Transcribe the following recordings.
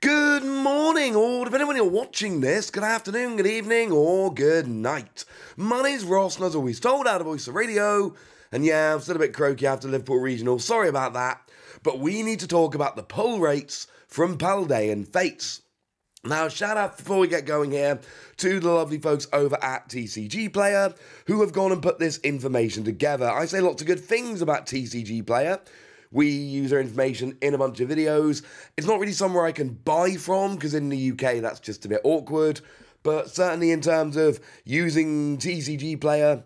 Good morning, or depending when you're watching this, good afternoon, good evening, or good night. My name's Ross, and as always told out of Voice of Radio, and yeah, I'm still a bit croaky after Liverpool Regional, sorry about that, but we need to talk about the pull rates from Paldean Fates. Now, shout out before we get going here to the lovely folks over at TCG Player who have gone and put this information together. I say lots of good things about TCG Player. We use their information in a bunch of videos. It's not really somewhere I can buy from because in the UK that's just a bit awkward. But certainly in terms of using TCG Player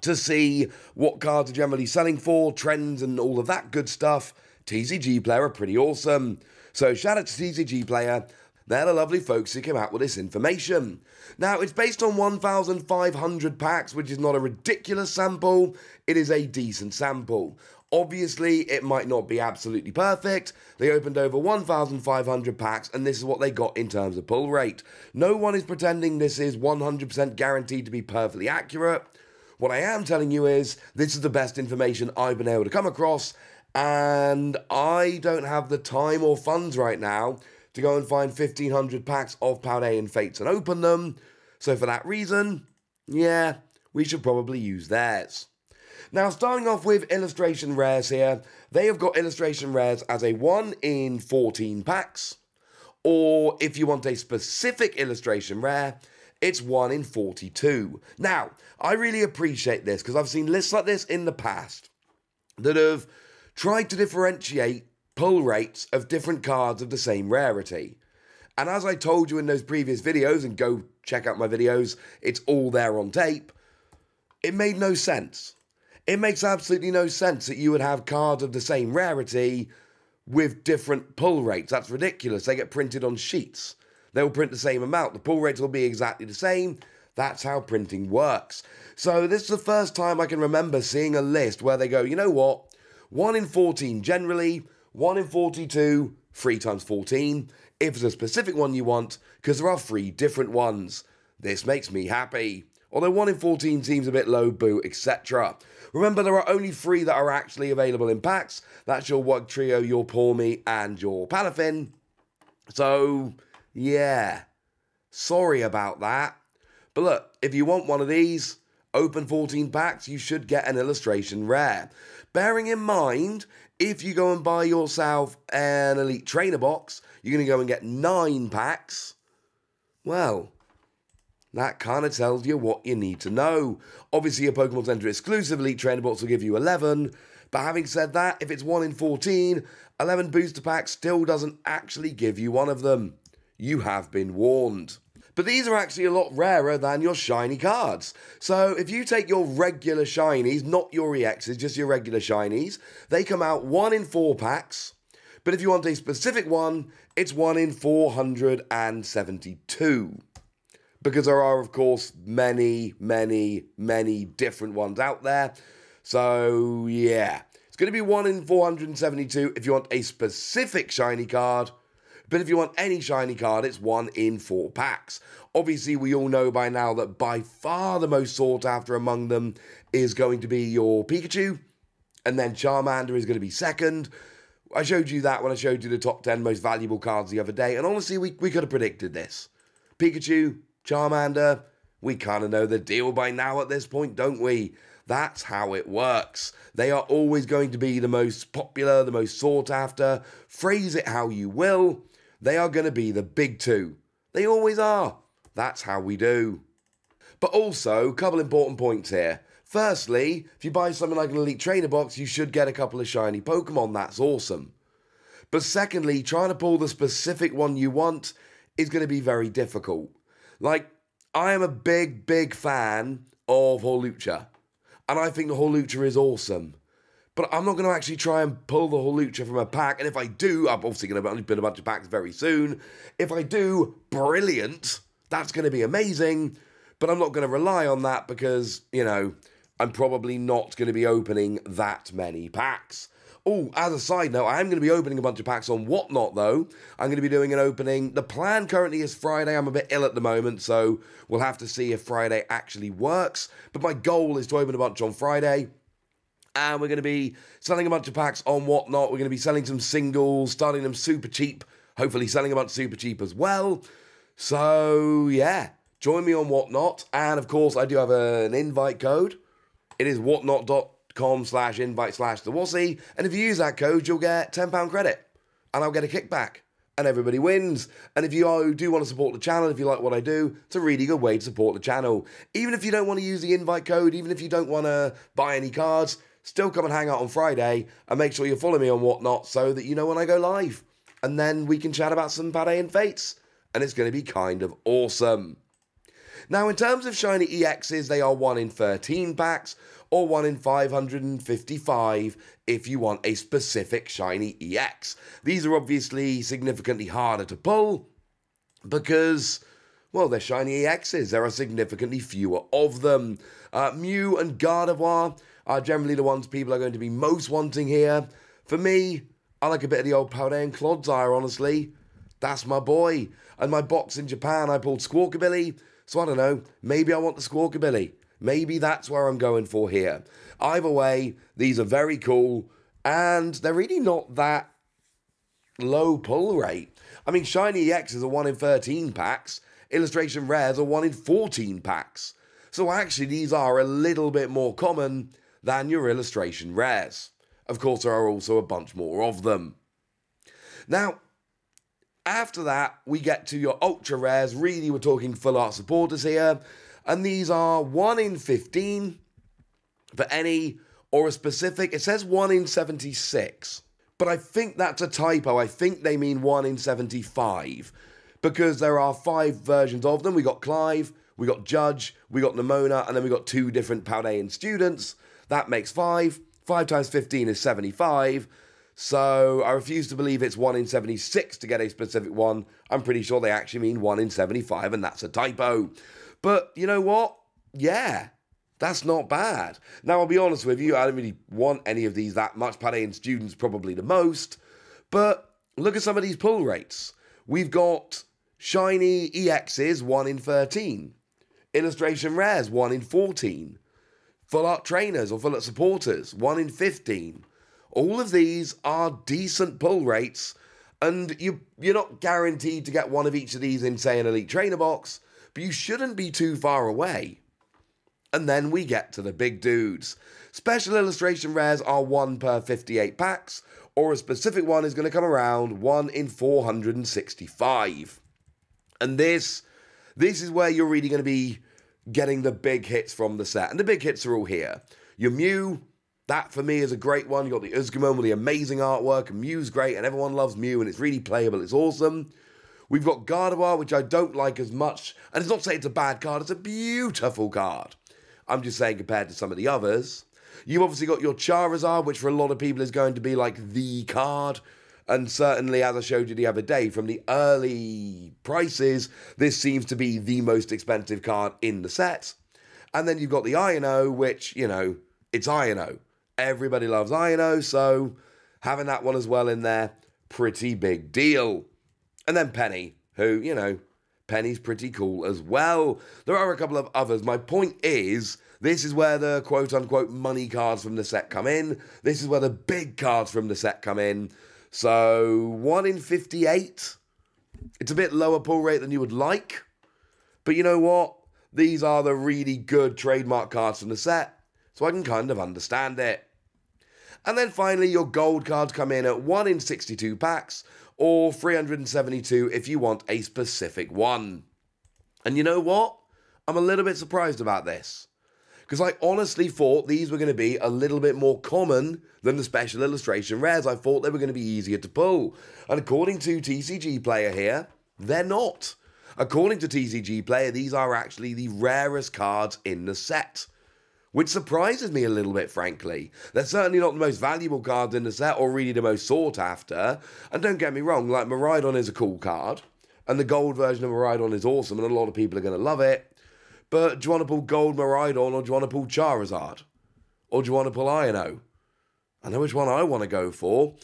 to see what cards are generally selling for, trends, and all of that good stuff, TCG Player are pretty awesome. So shout out to TCG Player. They're the lovely folks who came out with this information. Now, it's based on 1,500 packs, which is not a ridiculous sample, it is a decent sample. Obviously, it might not be absolutely perfect. They opened over 1,500 packs, and this is what they got in terms of pull rate. No one is pretending this is 100% guaranteed to be perfectly accurate. What I am telling you is, this is the best information I've been able to come across, and I don't have the time or funds right now to go and find 1500 packs of Paldean Fates and open them. So for that reason, yeah, we should probably use theirs. Now, starting off with illustration rares here, they have got illustration rares as a 1 in 14 packs, or if you want a specific illustration rare, it's 1 in 42. Now, I really appreciate this because I've seen lists like this in the past that have tried to differentiate pull rates of different cards of the same rarity. And as I told you in those previous videos, and go check out my videos, it's all there on tape, it made no sense. It makes absolutely no sense that you would have cards of the same rarity with different pull rates. That's ridiculous. They get printed on sheets. They'll print the same amount. The pull rates will be exactly the same. That's how printing works. So this is the first time I can remember seeing a list where they go, you know what? 1 in 14 generally, 1 in 42, 3 times 14, if it's a specific one you want, because there are three different ones. This makes me happy. Although 1 in 14 seems a bit low, boo, etc. Remember, there are only three that are actually available in packs. That's your Wugtrio, your Pawmi, and your Palafin. So, yeah. Sorry about that. But look, if you want one of these, open 14 packs, you should get an illustration rare. Bearing in mind, if you go and buy yourself an Elite Trainer box, you're going to go and get nine packs. Well, that kind of tells you what you need to know. Obviously, your Pokemon Center exclusive Elite Trainer box will give you 11. But having said that, if it's 1 in 14, 11 booster packs still doesn't actually give you one of them. You have been warned. But these are actually a lot rarer than your shiny cards. So if you take your regular shinies, not your EXs, just your regular shinies, they come out 1 in 4 packs. But if you want a specific one, it's 1 in 472. Because there are, of course, many, many, many different ones out there. So, yeah. It's going to be 1 in 472 if you want a specific shiny card. But if you want any shiny card, it's one in four packs. Obviously, we all know by now that by far the most sought after among them is going to be your Pikachu, and then Charmander is going to be second. I showed you that when I showed you the top 10 most valuable cards the other day, and honestly, we, we could have predicted this. Pikachu, Charmander, we kind of know the deal by now at this point, don't we? That's how it works. They are always going to be the most popular, the most sought after. Phrase it how you will. They are going to be the big two. They always are. That's how we do. But also, a couple important points here. Firstly, if you buy something like an Elite Trainer box, you should get a couple of shiny Pokemon. That's awesome. But secondly, trying to pull the specific one you want is going to be very difficult. Like, I am a big, big fan of Hawlucha. And I think the Hawlucha is awesome. But I'm not going to actually try and pull the Hawlucha from a pack. And if I do, I'm obviously going to only open a bunch of packs very soon. If I do, brilliant. That's going to be amazing. But I'm not going to rely on that because, you know, I'm probably not going to be opening that many packs. Oh, as a side note, I am going to be opening a bunch of packs on Whatnot, though. I'm going to be doing an opening. The plan currently is Friday. I'm a bit ill at the moment, so we'll have to see if Friday actually works. But my goal is to open a bunch on Friday. And we're going to be selling a bunch of packs on Whatnot. We're going to be selling some singles, starting them super cheap hopefully selling a bunch super cheap as well. So, yeah, join me on Whatnot. And of course, I do have an invite code. It is whatnot.com slash invite slash the Wossy. And if you use that code, you'll get £10 credit. And I'll get a kickback. And everybody wins. And if you do want to support the channel, if you like what I do, it's a really good way to support the channel. Even if you don't want to use the invite code, even if you don't want to buy any cards, still come and hang out on Friday and make sure you follow me on Whatnot so that you know when I go live. And then we can chat about some Paldean Fates. And it's going to be kind of awesome. Now, in terms of shiny EXs, they are 1 in 13 packs or 1 in 555 if you want a specific shiny EX. These are obviously significantly harder to pull because, well, they're shiny EXs. There are significantly fewer of them. Uh, Mew and Gardevoir are generally the ones people are going to be most wanting here. For me, I like a bit of the old Paldean Clodsire, honestly. That's my boy. And my box in Japan, I pulled Squawkabilly. So I don't know, maybe I want the Squawkabilly. Maybe that's where I'm going for here. Either way, these are very cool, and they're really not that low pull rate. I mean, Shiny EX is a 1 in 13 packs, Illustration Rares are 1 in 14 packs. So actually, these are a little bit more common than your Illustration Rares. Of course, there are also a bunch more of them. Now, after that, we get to your ultra rares. Really, we're talking full art supporters here. And these are 1 in 15 for any or a specific. It says 1 in 76. But I think that's a typo. I think they mean 1 in 75. Because there are five versions of them. We got Clive, we got Judge, we got Nemona, and then we got two different Paldean students. That makes five. 5 times 15 is 75. So I refuse to believe it's 1 in 76 to get a specific one. I'm pretty sure they actually mean 1 in 75, and that's a typo. But you know what? Yeah, that's not bad. Now, I'll be honest with you, I don't really want any of these that much. Paldean students probably the most. But look at some of these pull rates. We've got shiny EXs, 1 in 13. Illustration rares, 1 in 14. Full art trainers or full art supporters, 1 in 15. All of these are decent pull rates, and you, you're not guaranteed to get one of each of these in, say, an Elite Trainer box, but you shouldn't be too far away. And then we get to the big dudes. Special illustration rares are 1 per 58 packs, or a specific one is going to come around 1 in 465. And this, this is where you're really going to be getting the big hits from the set. And the big hits are all here. Your Mew, that for me is a great one. You got the Uzgumon with the amazing artwork, Mew's great, and everyone loves Mew, and it's really playable. It's awesome. We've got Gardevoir, which I don't like as much, and it's not to say it's a bad card. It's a beautiful card. I'm just saying compared to some of the others. You've obviously got your Charizard, which for a lot of people is going to be like the card. And certainly, as I showed you the other day, from the early prices, this seems to be the most expensive card in the set. And then you've got the Iono, which, you know, it's Iono. Everybody loves Iono, so having that one as well in there, pretty big deal. And then Penny, who, you know, Penny's pretty cool as well. There are a couple of others. My point is, this is where the quote unquote money cards from the set come in. This is where the big cards from the set come in. So, 1 in 58. It's a bit lower pull rate than you would like. But you know what? These are the really good trademark cards from the set so I can kind of understand it. And then finally, your gold cards come in at 1 in 62 packs, or 372 if you want a specific one. And you know what? I'm a little bit surprised about this. Because I honestly thought these were going to be a little bit more common than the special illustration rares. I thought they were going to be easier to pull. And according to TCG Player here, they're not. According to TCG Player, these are actually the rarest cards in the set which surprises me a little bit, frankly. They're certainly not the most valuable cards in the set or really the most sought after. And don't get me wrong, like Miraidon is a cool card, and the gold version of Miraidon is awesome, and a lot of people are going to love it. But do you want to pull gold Miraidon or do you want to pull Charizard? Or do you want to pull Iono? I know which one I want to go for.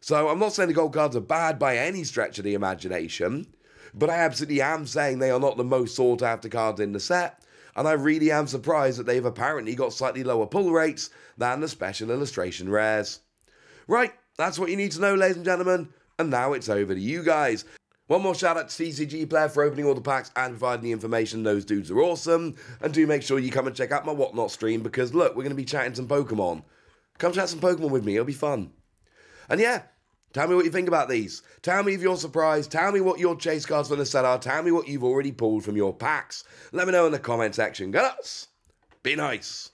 So I'm not saying the gold cards are bad by any stretch of the imagination, but I absolutely am saying they are not the most sought after cards in the set and I really am surprised that they've apparently got slightly lower pull rates than the special illustration rares. Right, that's what you need to know, ladies and gentlemen. And now it's over to you guys. One more shout out to TCG Player for opening all the packs and providing the information. Those dudes are awesome. And do make sure you come and check out my Whatnot stream because look, we're going to be chatting some Pokemon. Come chat some Pokemon with me, it'll be fun. And yeah, tell me what you think about these. Tell me if you're surprised. Tell me what your chase cards for the set are. Tell me what you've already pulled from your packs. Let me know in the comment section. guys. Be nice.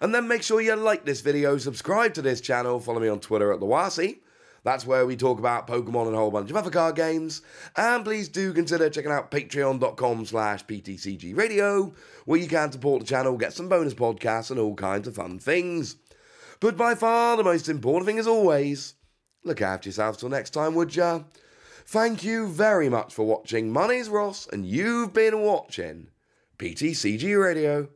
And then make sure you like this video, subscribe to this channel, follow me on Twitter at the Wasi. That's where we talk about Pokemon and a whole bunch of other card games. And please do consider checking out patreon.com slash ptcgradio, where you can support the channel, get some bonus podcasts and all kinds of fun things. But by far the most important thing as always, look after yourselves till next time, would ya? Thank you very much for watching. Name's Ross, and you've been watching PTCG Radio.